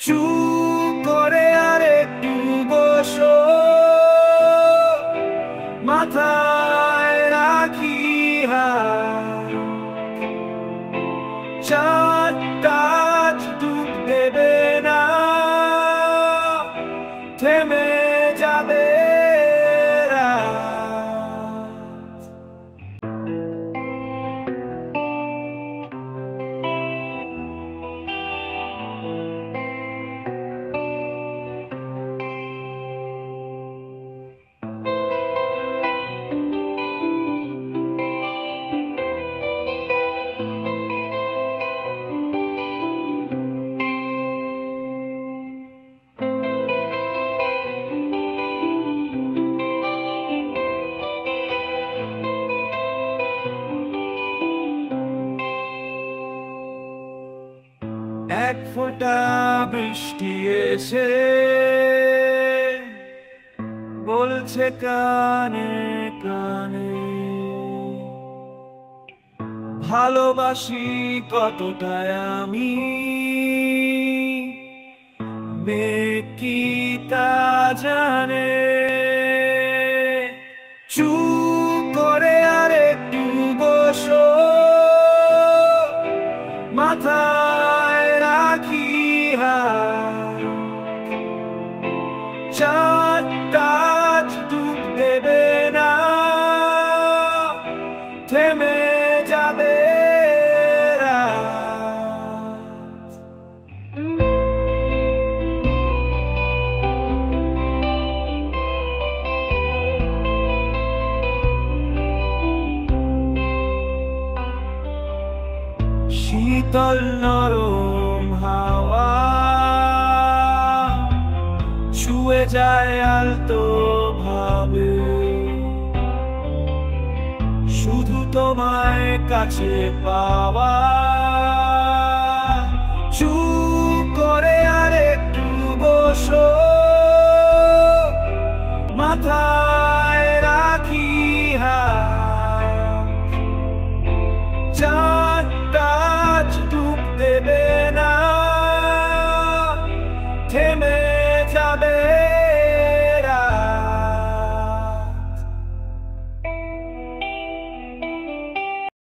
চুপ করে আর একটু বসো। মাথায় রাখি হাত। এক ফোঁটা বৃষ্টি এসে বলছে কানে কানে, ভালোবাসি কতটা আমি কি তা জানে? চুপ করে আর একটু বসো মাথায় শীতল নরম হাওয়া ছুঁয়ে যায় আলতো ভাবে। শুধু তোমায় কাছে পাওয়া, চুপ করে আর একটু বসো। মাথা